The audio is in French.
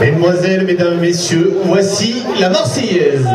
Mesdemoiselles, mesdames, messieurs, voici la Marseillaise.